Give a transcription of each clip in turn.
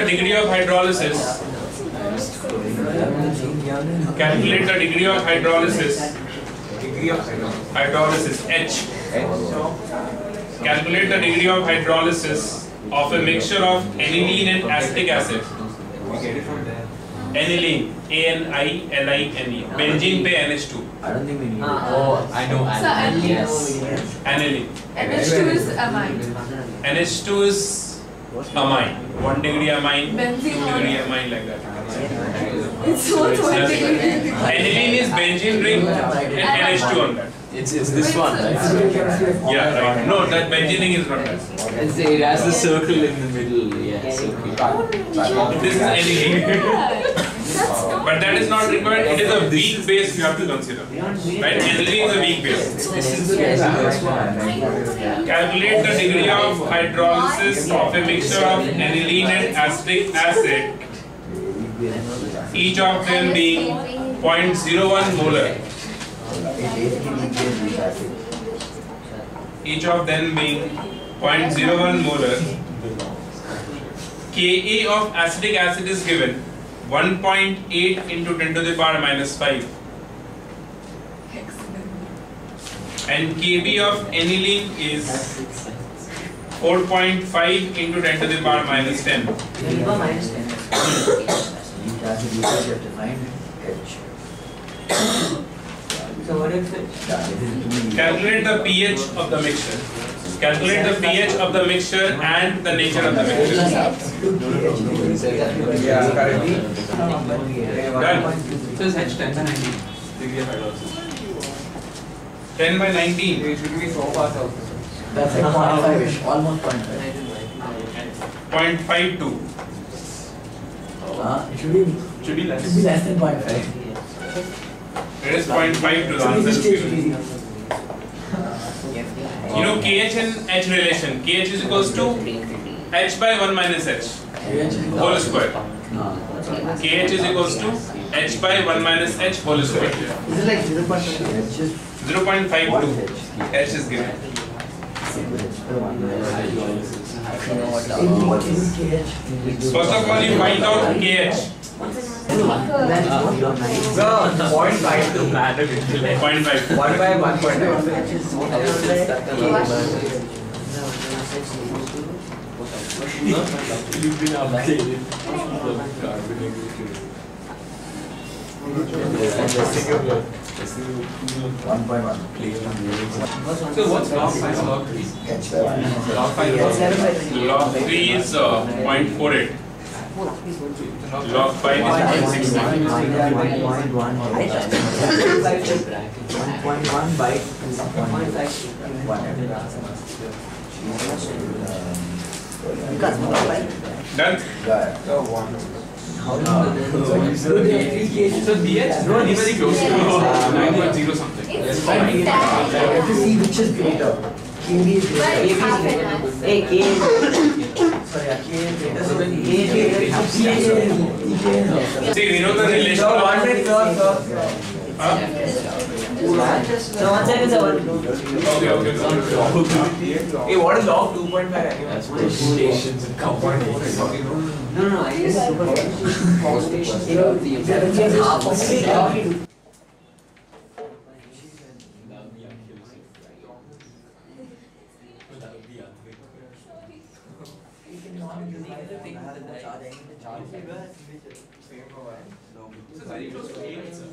the degree of hydrolysis. Calculate the degree of hydrolysis. Degree of Hydrolysis H. Calculate the degree of hydrolysis of a mixture of aniline and acetic acid. We get it from there. Aniline, A N I L I N E. Benzene पे NH2. I don't think we need Oh, I know. So aniline. Yes. Aniline. NH2 is amine. NH2 is amine. One degree amine, two Benzene degree amine like that. it's not It's one nothing. Aniline is benzene ring and NH2 on that. It's, it's this one, right? Yeah, right. No, that benzene ring is not that. It's, it has the circle in the middle, yes, okay. Oh, this is aniline. That's. But that is not required. It is a weak base you have to consider. Right? Aniline is a weak base. Calculate the degree of hydrolysis of a mixture of aniline and acetic acid, each of them being 0.01 molar. Each of them being 0.01 molar. Ke of acetic acid is given 1.8 into 10 to the power minus 5 and Kb of aniline is 4.5 into 10 to the power minus 10. Calculate the pH of the mixture. Calculate the pH of the mixture and the nature of the mixture. Yeah, currently. Done. So it's H 10 by 19. degree of hydrolysis. 10 by 19. It should be so fast also. That's like 0.5ish, almost 0.5. 0.52. Uh, it should be, Should be less. should be less than 0.5. It is 0.52. The answer is given. You know KH and H relation. KH is equals to H by 1 minus H whole square. KH is equals to H by 1 minus H whole square. Is it like 0.5? It's just 0.52. H is given. First of all, you find out KH. So, 0.5 to matter 0.5. 1 by 1.9. You've been updated. One point one. So, what's log 5 or log 3? Log 5 or log 3? Log 3 is uh, 0.48. Log 5 is 0.69. One point one by Done? So, 1. So So, pH is very, very close to 9.0 something. It's I have to see which is greater. KB is But greater. it's half and half. Hey, K is sorry, yeah, K is greater. So then is greater. Is lesser. See, we know the relation So one side cross cross. Huh? So one side is a one. Okay, okay. okay. Hey, what is log 2.5 anyway? That's stations and compound. No, no, I guess You know, the just half of it. So, very close to 8 itself.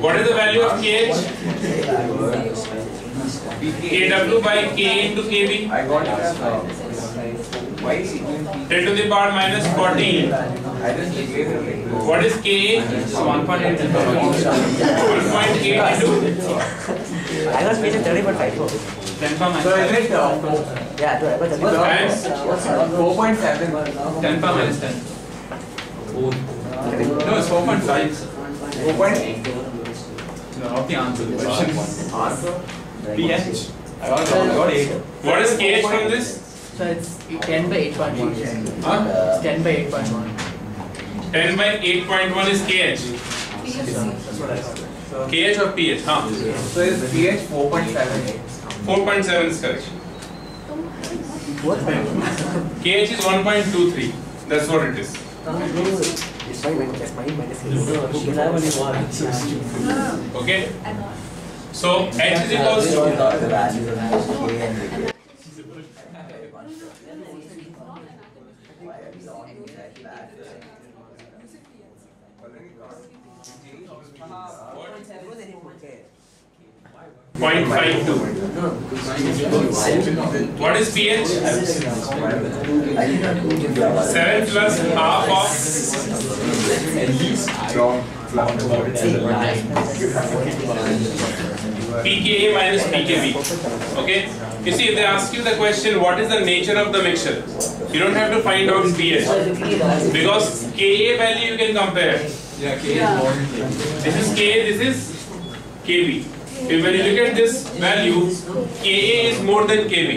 What is the value of KH? KW by K into KB? I got it uh, why is it doing 10 to the power minus 14. I just gave What is KH? 1.8 into 1.8 into I was making thirty point five four. 10 power So minus is it uh, Yeah, to but the times 4.7? 10 power minus 10. No, it's 4.5. 4.8? No, of the answer to the question. Answer? PH. I got, I got 8. What is KH from this? So it's 10 by 8.1. Huh? It's 10 by 8.1. 10 by 8.1 is kH. KH or pH? Huh? So is pH 4.78? 4.7 is correct. KH is 1.23. That's what it is. Okay. So H is equals to. Why are? Point five two. What is pH? 7 plus half of pKa minus pKb. Okay? You see, if they ask you the question, what is the nature of the mixture? You don't have to find out pH. Because Ka value you can compare. Yeah, K more. This is Ka, this is Kb. If when you look at this value, Ka is more than Kb,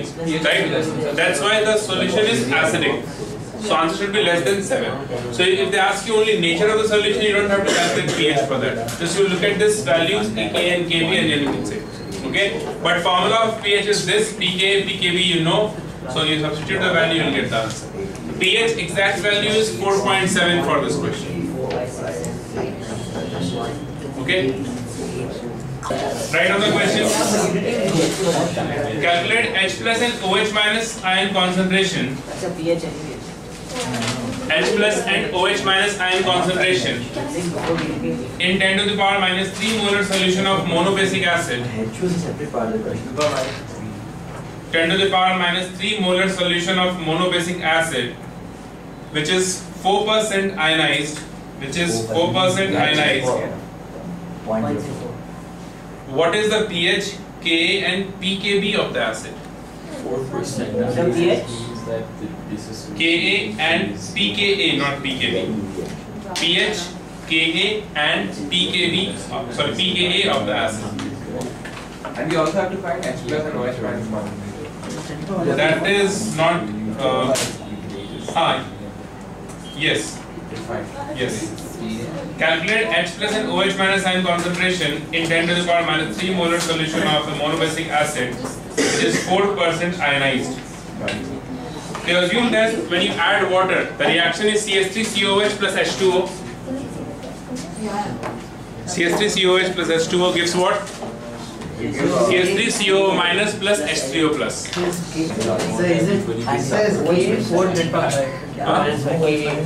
right? That's why the solution is acidic. So answer should be less than 7. So if they ask you only nature of the solution, you don't have to calculate pH for that. Just you look at this values, Ka and Kb and then you can say. Okay? But formula of pH is this, pK, pKb you know. So you substitute the value, you'll get the answer. pH exact value is 4.7 for this question. Okay? Write on the question. Calculate H plus and OH minus ion concentration. H plus and OH minus ion concentration in 10 to the power minus 3 molar solution of monobasic acid. 10 to the power minus 3 molar solution of monobasic acid which is 4% ionized which is 4% ionized what is the pH Ka and pKb of the acid? 4%. The pH? Ka and pKa not pKb. pH Ka and pKb sorry pKa of the acid. And we also have to find H plus and OH minus that is not uh, ah yes. Fine. Yes Calculate H plus and OH minus ion concentration in 10 to the power minus 3 molar solution of a monobasic acid which is 4% ionized. Okay, assume that when you add water, the reaction is CH3COH plus H2O. CH3COH plus H2O gives what? CH3CO minus plus H3O plus. So is it, it says K four delta. Huh?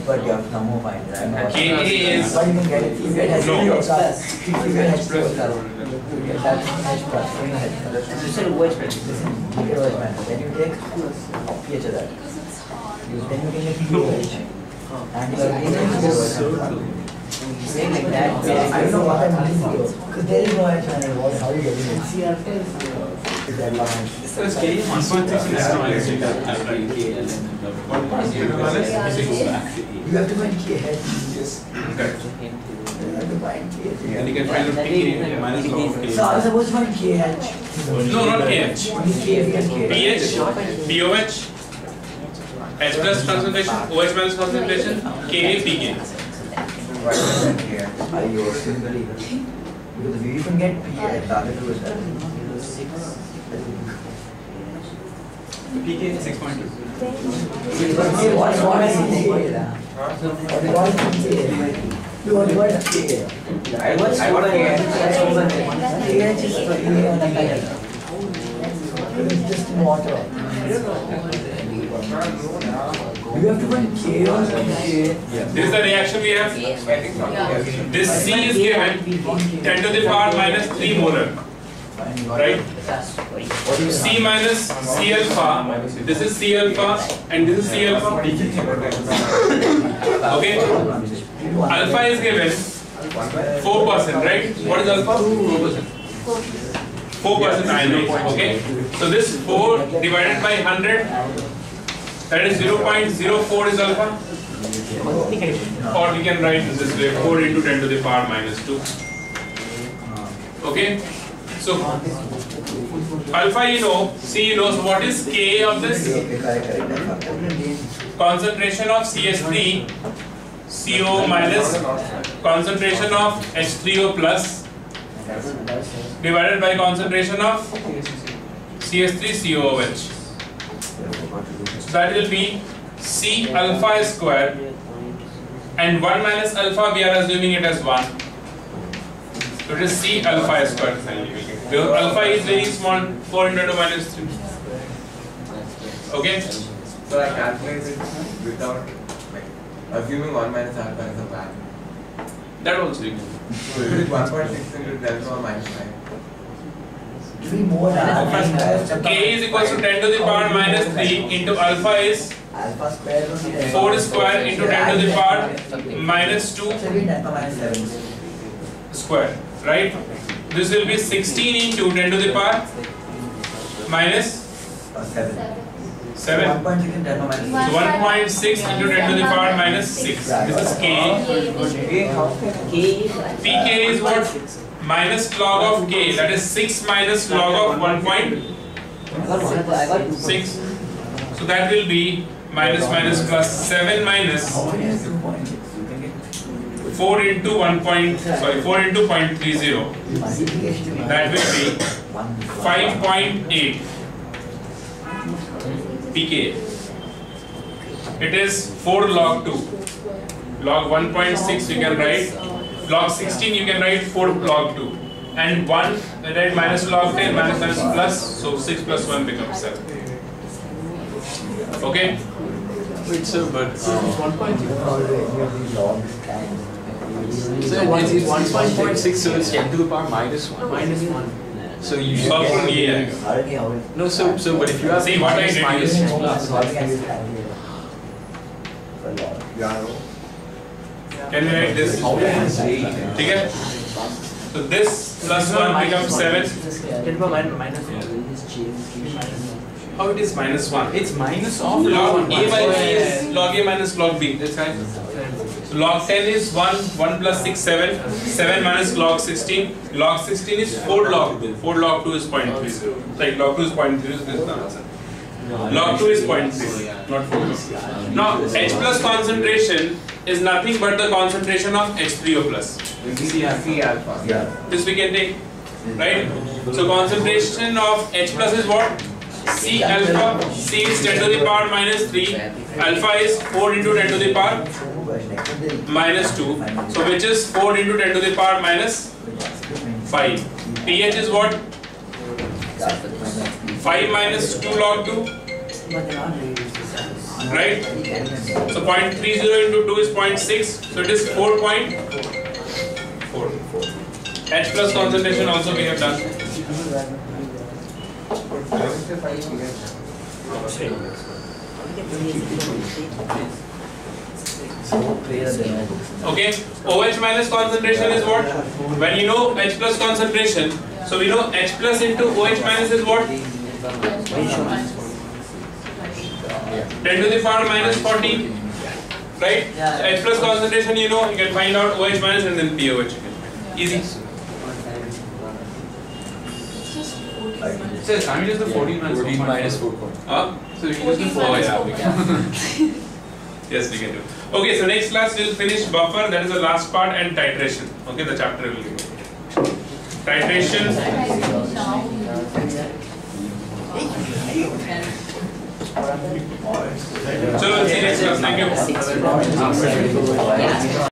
But you have some more find, right? Ka is But you can get it, you get H No. plus, you get H plus. You get that H plus, you get H plus. So you said OH plus, listen, you get minus, then you take pH of that. You, then you can get pH. And you are getting OH. Saying like that, I don't know I'm doing. Is how are you getting it? CR is that line. So is K 1.6 You have to find KH. correct. You have to find KH. Then you can find of So I was supposed to KH. No, not KH pH, POH, H plus concentration, OH minus concentration, Ka, pK. Why is here? Are you simply because we even get pH, the other two is that. PK is 6.2. What what what is pH? What what is pH? You what what is pH? I want I want KH. pH is for you on the diet. It's just in water. You have to find K or K. This is the reaction we have. I think not. Yeah. This C is given 10 to the power minus 3 molar. Right? C minus C alpha. This is C alpha and this is C alpha. Okay? Alpha is given 4%, right? What is alpha? 4% ionized. Okay? So this 4 divided by 100, that is 0.04 is alpha. Or we can write this way 4 into 10 to the power minus 2. Okay? So alpha you know, C you know, so what is K of this? Concentration of CH3. CO minus concentration of H3O plus divided by concentration of CS3COOH. So that will be C alpha square and 1 minus alpha we are assuming it as 1. So it is C alpha square. Because alpha is very small 4 into 2 minus 3. Okay? So I calculate it without like assuming one minus alpha is a value. That also you can. So it is one point six into delta minus five. Three more than K is equals to 10 to the power minus 3 into alpha is Alpha square will be 4 square into 10 to the power minus 2 So it will be 10 power minus 7. square, right? This will be 16 into 10 to the power 7. 7. 1.6 into 10 So 1.6 into 10 to the power minus 6. This is K. Pk is what? Minus log of K. That is 6 minus log of 1.6. I got 2. So that will be minus minus plus 7 minus How many is 2.6? You can get 4 into 1 point, sorry, 4 into 0.30. That will be 5.8 pk. It is 4 log 2. Log 1.6 you can write log 16 you can write 4 log 2 and 1 write minus log 10 minus minus plus so 6 plus 1 becomes 7 okay? Wait sir but so uh, 1.6 so 1.6 so it's 10 to the power minus 1 minus 1 so you should oh, get yeah. No, so so but if you have See, minus minus plus. Yeah. Can we write this? How can I say? ठीक है? So this plus 1 becomes 7. How it is minus 1? It's minus of Log A by B is log A minus log B. That's right. So log 10 is 1, 1 plus 6, 7. 7 minus log 16. Log 16 is 4 log 2. 4 log 2 is 0.30. Like log 2 is 0.30, so this is the answer. Log 2 is 0.3, not 4. Now, H plus concentration is nothing but the concentration of H3O plus. C alpha. This we can take, hmm. right? So concentration of H plus is what? C alpha. C is 10 to the power minus 3. Alpha is 4 into 10 to the power minus 2. So which is 4 into 10 to the power minus 5. pH is what? 5 minus 2 log 2, right? So 0.30 into 2 is 0.6. So it is 4.4. H plus concentration also we have done. Okay. OH minus concentration is what? When you know H plus concentration, so we know H plus into OH minus is what? 10 to the power minus 14. Right? So H plus concentration you know, you can find out OH minus and then POH. you can find. Easy. Sir, can we use the fourteen minus 14 four? minus 4 point. Huh? So we can use the 14 four. Oh yeah, we can. yes, we can do. Okay, so next class we'll finish buffer. That is the last part and titration. Okay, the chapter will be. Titration. So. Thank you.